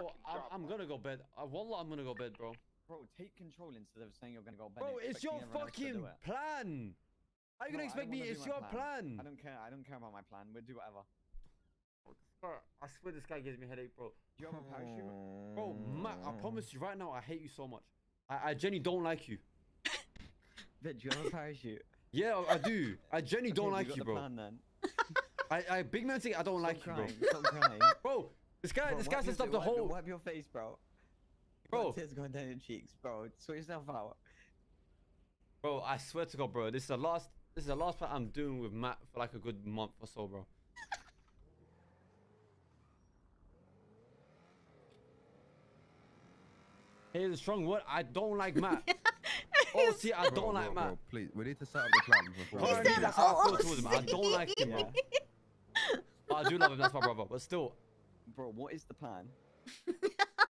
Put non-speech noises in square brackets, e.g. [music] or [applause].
Bro, I'm, job, I'm bro. gonna go bed. Uh, wallah, I'm gonna go bed, bro. Bro, take control instead of saying you're gonna go bed. Bro, it's your expecting everyone else to do fucking it. plan. How you No, gonna I expect me? It's your plan. plan. I don't care. I don't care about my plan. We'll do whatever. Bro, I swear this guy gives me a headache, bro. Do you have a parachute? Bro, Matt, I promise you right now, I hate you so much. I, I genuinely don't like you. Ved, do you have a parachute? Yeah, I do. I genuinely don't Okay, like got you, the bro. Plan, then. I, I, big man thing, I don't like Stop you, bro. Stop crying. Bro, this guy, Bro, this wipe guy your sets up the wipe- whole. Wipe your face, bro. Bro. Bro, tears going down your cheeks, bro. Sort yourself out. Bro, I swear to God, bro, this is the last. This is the last part I'm doing with Matt for like a good month or so, bro. Here's a strong word. I don't like Matt. [laughs] [laughs] oh, see, I don't like bro, Matt. bro, please, we need to set up the plan before. Bro, we I do need this. that's how I feel oh. towards him. I don't like him, bro. [laughs] But I do love him. That's my brother. But still, Bro, what is the plan? [laughs]